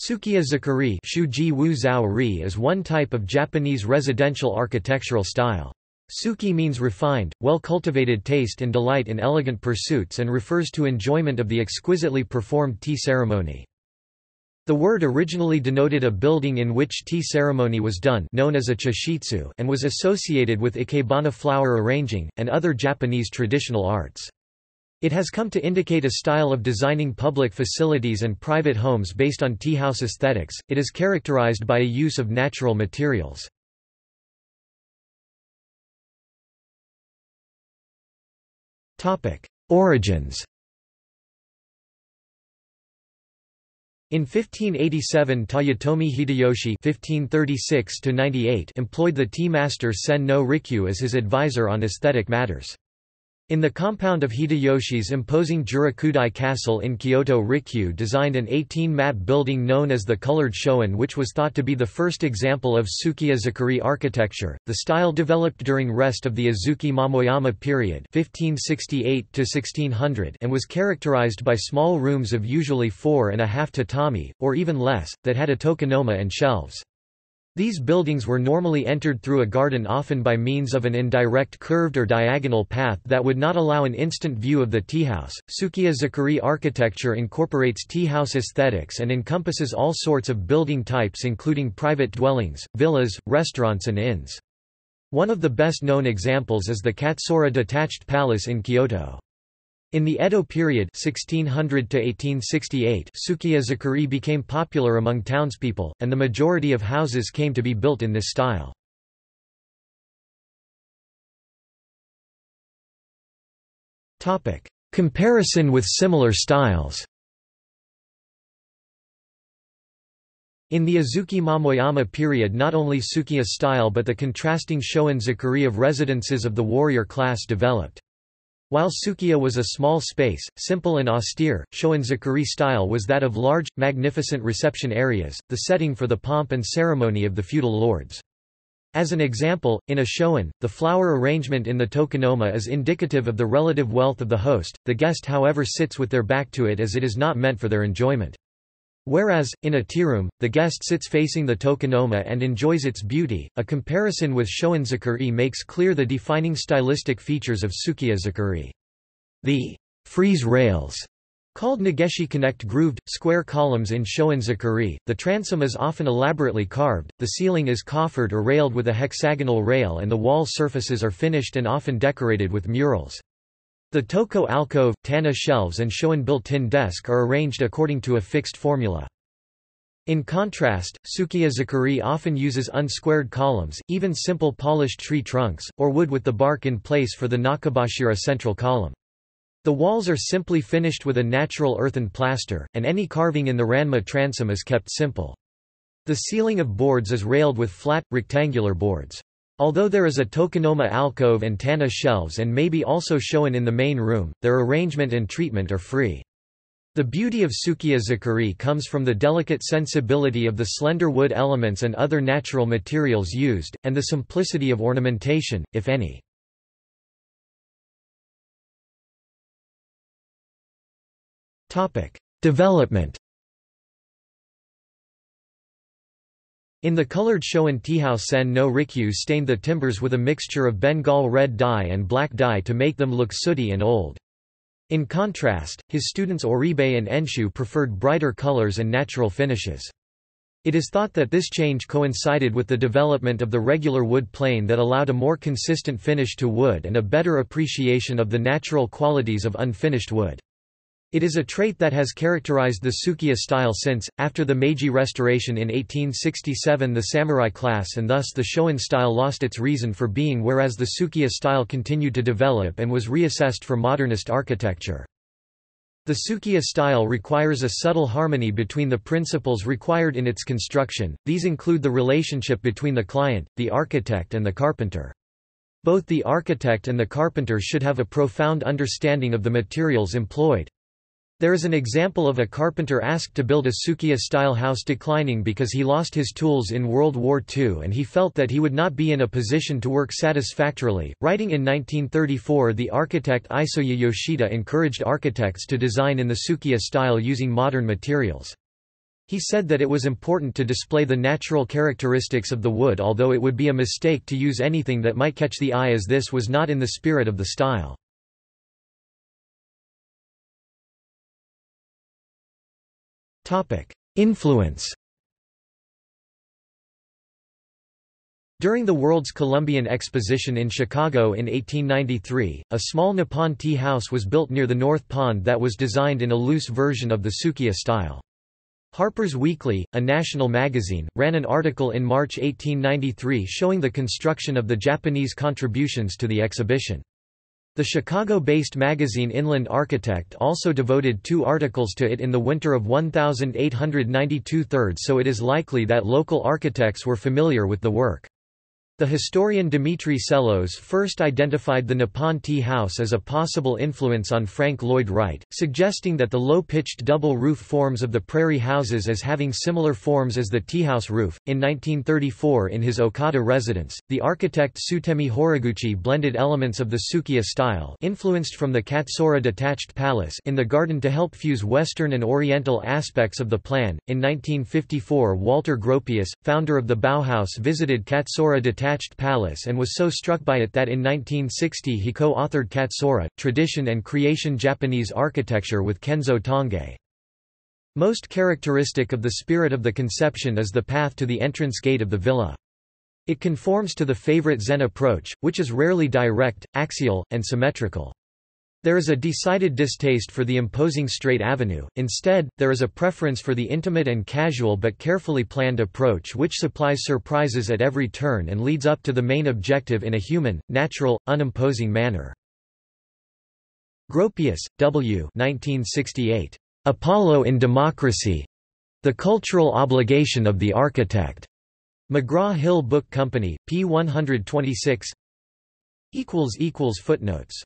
Sukiya Zukuri is one type of Japanese residential architectural style. Suki means refined, well-cultivated taste and delight in elegant pursuits and refers to enjoyment of the exquisitely performed tea ceremony. The word originally denoted a building in which tea ceremony was done known as a chashitsu and was associated with ikebana flower arranging, and other Japanese traditional arts. It has come to indicate a style of designing public facilities and private homes based on tea house aesthetics. It is characterized by a use of natural materials. Topic: Origins. In 1587 Toyotomi Hideyoshi (1536–98) employed the tea master Sen no Rikyu as his advisor on aesthetic matters. In the compound of Hideyoshi's imposing Jurakudai Castle in Kyoto Rikyu designed an 18-map building known as the Colored Shoin which was thought to be the first example of Sukiya Zukuri architecture. The style developed during rest of the Azuchi Momoyama period 1568 and was characterized by small rooms of usually four and a half tatami, or even less, that had a tokonoma and shelves. These buildings were normally entered through a garden often by means of an indirect curved or diagonal path that would not allow an instant view of the teahouse. Sukiya Zukuri architecture incorporates teahouse aesthetics and encompasses all sorts of building types including private dwellings, villas, restaurants and inns. One of the best known examples is the Katsura detached palace in Kyoto. In the Edo period 1600 Sukiya Zukuri became popular among townspeople, and the majority of houses came to be built in this style. Comparison with similar styles In the Azuchi Momoyama period not only Sukiya style but the contrasting Shoin Zukuri of residences of the warrior class developed. While Sukiya was a small space, simple and austere, Shoin-Zukuri style was that of large, magnificent reception areas, the setting for the pomp and ceremony of the feudal lords. As an example, in a shoin, the flower arrangement in the tokonoma is indicative of the relative wealth of the host, the guest however sits with their back to it as it is not meant for their enjoyment. Whereas, in a tearoom, the guest sits facing the tokonoma and enjoys its beauty. A comparison with Shoin Zukuri makes clear the defining stylistic features of Sukiya Zukuri. The frieze rails Called Nageshi connect grooved, square columns in Shoin Zukuri, the transom is often elaborately carved, the ceiling is coffered or railed with a hexagonal rail and the wall surfaces are finished and often decorated with murals. The toko alcove, tana shelves and shoin built-in desk are arranged according to a fixed formula. In contrast, Sukiya Zukuri often uses unsquared columns, even simple polished tree trunks, or wood with the bark in place for the nakabashira central column. The walls are simply finished with a natural earthen plaster, and any carving in the ranma transom is kept simple. The ceiling of boards is railed with flat, rectangular boards. Although there is a tokonoma alcove and tana shelves and may be also shown in the main room, their arrangement and treatment are free. The beauty of Sukiya Zukuri comes from the delicate sensibility of the slender wood elements and other natural materials used, and the simplicity of ornamentation, if any. Development In the colored Shoin teahouse Sen no Rikyu stained the timbers with a mixture of Bengal red dye and black dye to make them look sooty and old. In contrast, his students Oribe and Enshu preferred brighter colors and natural finishes. It is thought that this change coincided with the development of the regular wood plane that allowed a more consistent finish to wood and a better appreciation of the natural qualities of unfinished wood. It is a trait that has characterized the Sukiya style since, after the Meiji Restoration in 1867 the samurai class and thus the Shoin style lost its reason for being whereas the Sukiya style continued to develop and was reassessed for modernist architecture. The Sukiya style requires a subtle harmony between the principles required in its construction, these include the relationship between the client, the architect and the carpenter. Both the architect and the carpenter should have a profound understanding of the materials employed. There is an example of a carpenter asked to build a Sukiya-style house declining because he lost his tools in World War II and he felt that he would not be in a position to work satisfactorily. Writing in 1934 the architect Isoya Yoshida encouraged architects to design in the Sukiya style using modern materials. He said that it was important to display the natural characteristics of the wood although it would be a mistake to use anything that might catch the eye as this was not in the spirit of the style. Influence During the World's Columbian Exposition in Chicago in 1893, a small Nippon tea house was built near the North Pond that was designed in a loose version of the Sukiya style. Harper's Weekly, a national magazine, ran an article in March 1893 showing the construction of the Japanese contributions to the exhibition. The Chicago-based magazine Inland Architect also devoted two articles to it in the winter of 1892/3, so it is likely that local architects were familiar with the work. The historian Dimitri Tselos first identified the Nippon Tea House as a possible influence on Frank Lloyd Wright, suggesting that the low-pitched double roof forms of the prairie houses as having similar forms as the teahouse roof. In 1934 in his Okada residence, the architect Sutemi Horiguchi blended elements of the Sukiya style influenced from the Katsura detached palace in the garden to help fuse western and oriental aspects of the plan. In 1954 Walter Gropius, founder of the Bauhaus visited Katsura detached Thatched Palace and was so struck by it that in 1960 he co-authored Katsura, Tradition and Creation Japanese Architecture with Kenzo Tange. Most characteristic of the spirit of the conception is the path to the entrance gate of the villa. It conforms to the favorite Zen approach, which is rarely direct, axial, and symmetrical. There is a decided distaste for the imposing straight avenue, instead, there is a preference for the intimate and casual but carefully planned approach which supplies surprises at every turn and leads up to the main objective in a human, natural, unimposing manner. Gropius, W. 1968. Apollo in Democracy. The Cultural Obligation of the Architect. McGraw-Hill Book Company, p. 126 Footnotes